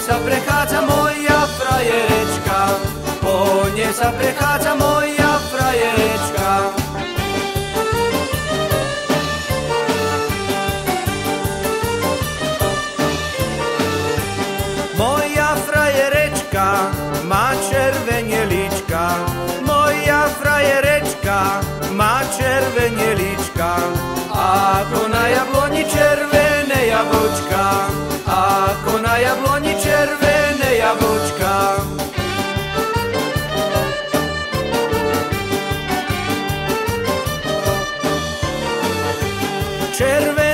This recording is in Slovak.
nej sa prechádza moja frajerečka, po nej sa prechádza moja frajerečka. Moja frajerečka má červenie líčka, moja frajerečka má červenie líčka, to na jabloni červené jablčka, ako Červené